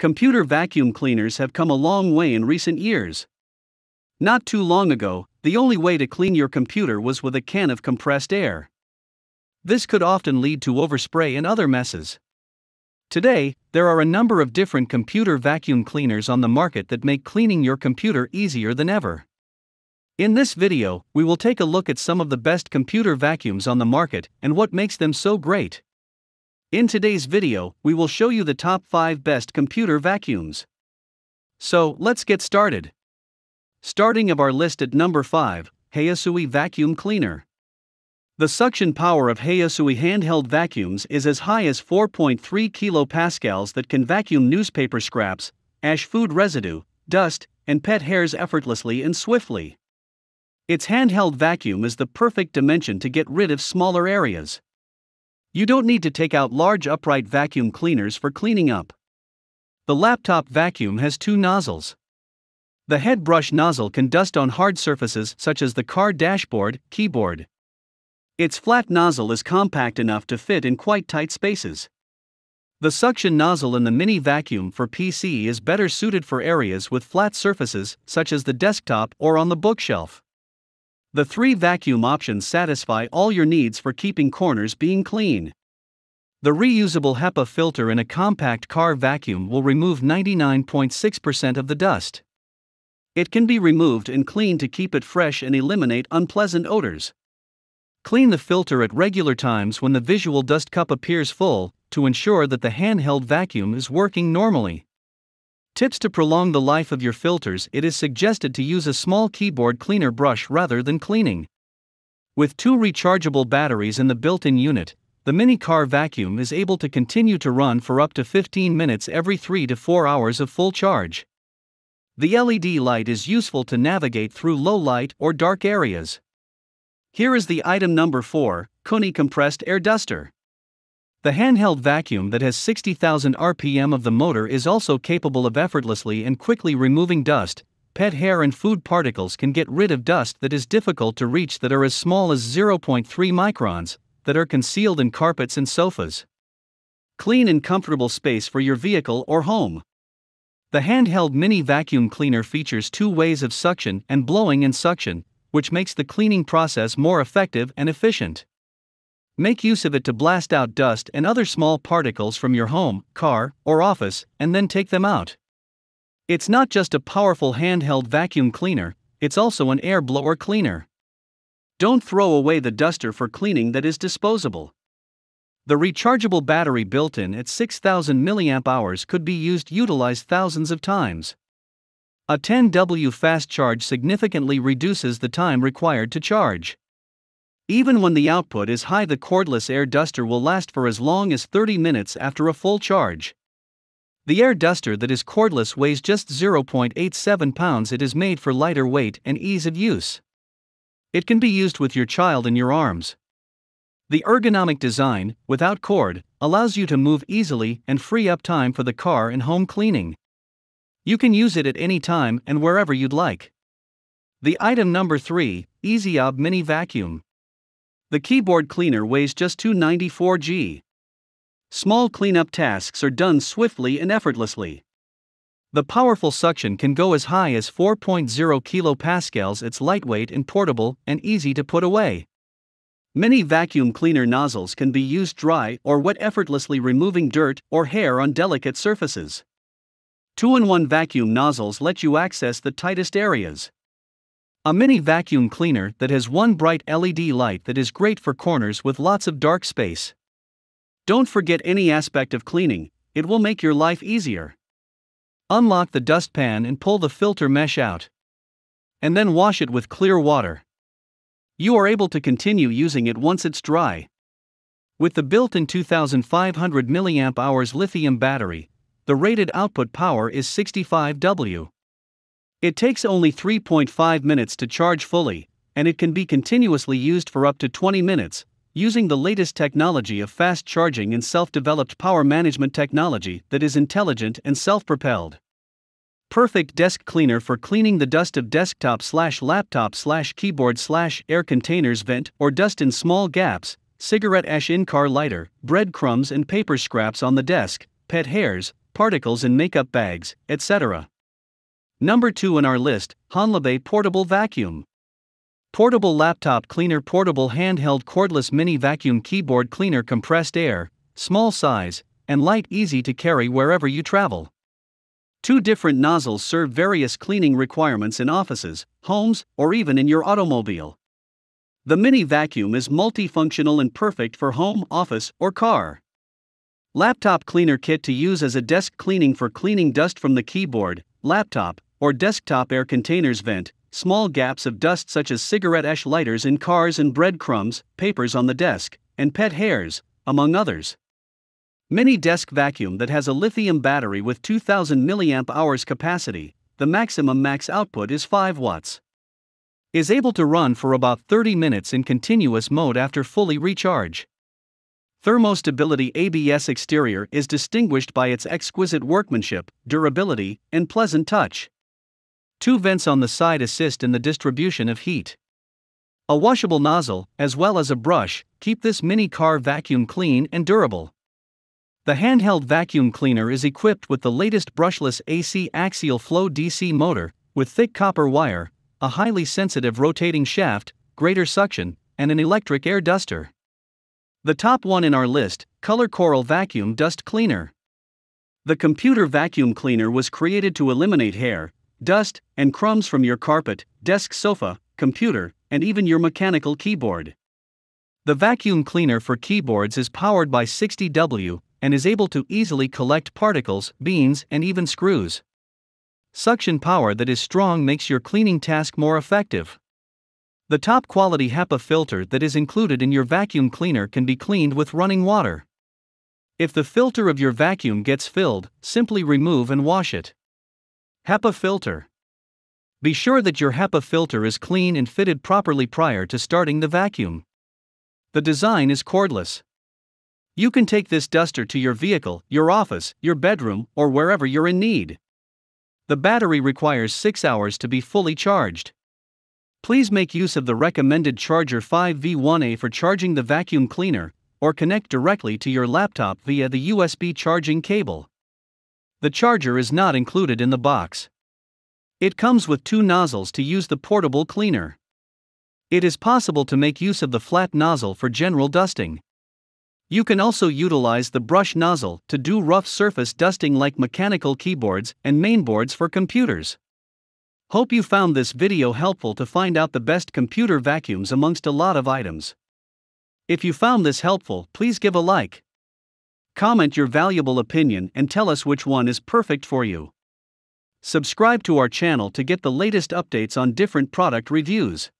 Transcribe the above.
computer vacuum cleaners have come a long way in recent years. Not too long ago, the only way to clean your computer was with a can of compressed air. This could often lead to overspray and other messes. Today, there are a number of different computer vacuum cleaners on the market that make cleaning your computer easier than ever. In this video, we will take a look at some of the best computer vacuums on the market and what makes them so great. In today's video, we will show you the top 5 best computer vacuums. So, let's get started. Starting of our list at number 5, Hayousui Vacuum Cleaner. The suction power of Hayousui handheld vacuums is as high as 4.3 kilopascals that can vacuum newspaper scraps, ash food residue, dust, and pet hairs effortlessly and swiftly. Its handheld vacuum is the perfect dimension to get rid of smaller areas. You don't need to take out large upright vacuum cleaners for cleaning up. The laptop vacuum has two nozzles. The head brush nozzle can dust on hard surfaces such as the car dashboard, keyboard. Its flat nozzle is compact enough to fit in quite tight spaces. The suction nozzle in the mini vacuum for PC is better suited for areas with flat surfaces, such as the desktop or on the bookshelf. The three vacuum options satisfy all your needs for keeping corners being clean. The reusable HEPA filter in a compact car vacuum will remove 99.6% of the dust. It can be removed and cleaned to keep it fresh and eliminate unpleasant odors. Clean the filter at regular times when the visual dust cup appears full to ensure that the handheld vacuum is working normally. Tips to prolong the life of your filters It is suggested to use a small keyboard cleaner brush rather than cleaning. With two rechargeable batteries in the built in unit, the mini car vacuum is able to continue to run for up to 15 minutes every 3 to 4 hours of full charge. The LED light is useful to navigate through low light or dark areas. Here is the item number 4 Koonie Compressed Air Duster. The handheld vacuum that has 60,000 RPM of the motor is also capable of effortlessly and quickly removing dust. Pet hair and food particles can get rid of dust that is difficult to reach that are as small as 0.3 microns, that are concealed in carpets and sofas. Clean and comfortable space for your vehicle or home. The handheld mini vacuum cleaner features two ways of suction and blowing and suction, which makes the cleaning process more effective and efficient. Make use of it to blast out dust and other small particles from your home, car, or office, and then take them out. It's not just a powerful handheld vacuum cleaner, it's also an air blower cleaner. Don't throw away the duster for cleaning that is disposable. The rechargeable battery built in at 6000 mAh hours could be used utilized thousands of times. A 10W fast charge significantly reduces the time required to charge. Even when the output is high, the cordless air duster will last for as long as 30 minutes after a full charge. The air duster that is cordless weighs just 0.87 pounds. It is made for lighter weight and ease of use. It can be used with your child in your arms. The ergonomic design, without cord, allows you to move easily and free up time for the car and home cleaning. You can use it at any time and wherever you'd like. The item number 3 EasyOb Mini Vacuum. The keyboard cleaner weighs just 294 g. Small cleanup tasks are done swiftly and effortlessly. The powerful suction can go as high as 4.0 kilopascals. It's lightweight and portable and easy to put away. Many vacuum cleaner nozzles can be used dry or wet, effortlessly removing dirt or hair on delicate surfaces. Two in one vacuum nozzles let you access the tightest areas. A mini vacuum cleaner that has one bright LED light that is great for corners with lots of dark space. Don't forget any aspect of cleaning, it will make your life easier. Unlock the dustpan and pull the filter mesh out. And then wash it with clear water. You are able to continue using it once it's dry. With the built in 2500 mAh hours lithium battery, the rated output power is 65 W. It takes only 3.5 minutes to charge fully, and it can be continuously used for up to 20 minutes, using the latest technology of fast charging and self developed power management technology that is intelligent and self propelled. Perfect desk cleaner for cleaning the dust of desktop slash laptop slash keyboard slash air containers vent or dust in small gaps, cigarette ash in car lighter, breadcrumbs and paper scraps on the desk, pet hairs, particles in makeup bags, etc. Number 2 in our list Honlibey Portable Vacuum. Portable Laptop Cleaner Portable Handheld Cordless Mini Vacuum Keyboard Cleaner Compressed Air, small size, and light easy to carry wherever you travel. Two different nozzles serve various cleaning requirements in offices, homes, or even in your automobile. The mini vacuum is multifunctional and perfect for home, office, or car. Laptop cleaner kit to use as a desk cleaning for cleaning dust from the keyboard, laptop, or desktop air containers vent, small gaps of dust such as cigarette ash lighters in cars and breadcrumbs, papers on the desk, and pet hairs, among others. Mini desk vacuum that has a lithium battery with 2000 mAh hours capacity, the maximum max output is 5 watts. Is able to run for about 30 minutes in continuous mode after fully recharge. Thermostability ABS exterior is distinguished by its exquisite workmanship, durability, and pleasant touch. Two vents on the side assist in the distribution of heat. A washable nozzle, as well as a brush, keep this mini car vacuum clean and durable. The handheld vacuum cleaner is equipped with the latest brushless AC axial flow DC motor, with thick copper wire, a highly sensitive rotating shaft, greater suction, and an electric air duster. The top one in our list ColorCoral Vacuum Dust Cleaner. The computer vacuum cleaner was created to eliminate hair, dust, and crumbs from your carpet, desk sofa, computer, and even your mechanical keyboard. The vacuum cleaner for keyboards is powered by 60W and is able to easily collect particles, beans, and even screws. Suction power that is strong makes your cleaning task more effective. The top quality HEPA filter that is included in your vacuum cleaner can be cleaned with running water. If the filter of your vacuum gets filled, simply remove and wash it. HEPA filter. Be sure that your HEPA filter is clean and fitted properly prior to starting the vacuum. The design is cordless. You can take this duster to your vehicle, your office, your bedroom, or wherever you're in need. The battery requires 6 hours to be fully charged. Please make use of the recommended charger 5V1A for charging the vacuum cleaner, or connect directly to your laptop via the USB charging cable. The charger is not included in the box. It comes with two nozzles to use the portable cleaner. It is possible to make use of the flat nozzle for general dusting. You can also utilize the brush nozzle to do rough surface dusting like mechanical keyboards and mainboards for computers. Hope you found this video helpful to find out the best computer vacuums amongst a lot of items. If you found this helpful, please give a like. Comment your valuable opinion and tell us which one is perfect for you. Subscribe to our channel to get the latest updates on different product reviews.